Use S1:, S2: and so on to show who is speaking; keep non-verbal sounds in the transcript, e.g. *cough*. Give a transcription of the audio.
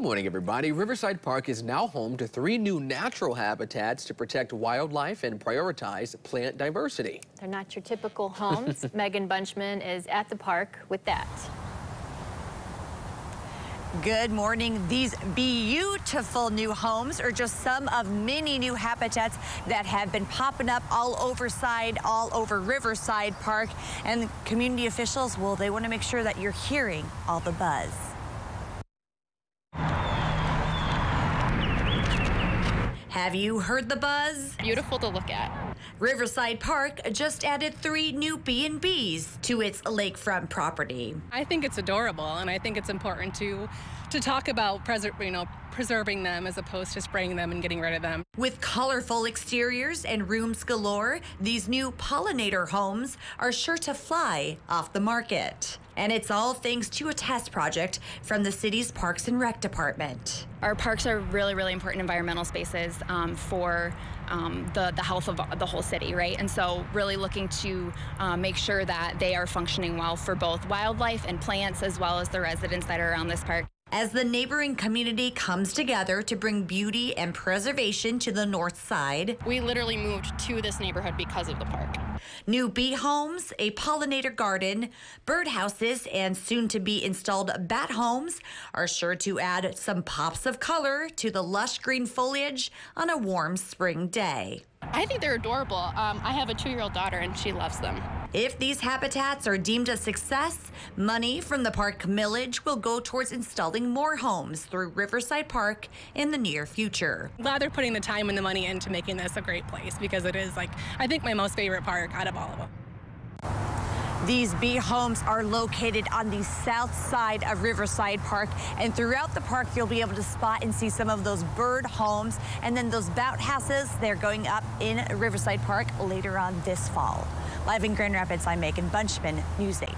S1: Morning, everybody. Riverside Park is now home to three new natural habitats to protect wildlife and prioritize plant diversity.
S2: They're not your typical homes. *laughs* Megan Bunchman is at the park with that.
S3: Good morning. These beautiful new homes are just some of many new habitats that have been popping up all over side, all over Riverside Park. And community officials, well, they want to make sure that you're hearing all the buzz. Have you heard the buzz?
S4: Beautiful to look at.
S3: Riverside Park just added three new B&Bs to its lakefront property.
S4: I think it's adorable, and I think it's important to to talk about you know preserving them as opposed to spraying them and getting rid of them.
S3: With colorful exteriors and rooms galore, these new pollinator homes are sure to fly off the market. And it's all thanks to a test project from the city's Parks and Rec Department.
S5: Our parks are really, really important environmental spaces um, for um, the, the health of the whole city, right? And so, really looking to uh, make sure that they are functioning well for both wildlife and plants as well as the residents that are around this park.
S3: As the neighboring community comes together to bring beauty and preservation to the north side,
S4: We literally moved to this neighborhood because of the park.
S3: new bee homes, a pollinator garden, birdhouses, and soon to be installed bat homes are sure to add some pops of color to the lush green foliage on a warm spring day.
S4: I think they're adorable. Um, I have a two-year-old daughter, and she loves them.
S3: If these habitats are deemed a success, money from the park millage will go towards installing more homes through Riverside Park in the near future.
S4: Glad they're putting the time and the money into making this a great place because it is like I think my most favorite park out of all of them.
S3: These bee homes are located on the south side of Riverside Park, and throughout the park, you'll be able to spot and see some of those bird homes, and then those bout houses. They're going up in Riverside Park later on this fall. Live in Grand Rapids, I'm Megan Bunchman, News 8.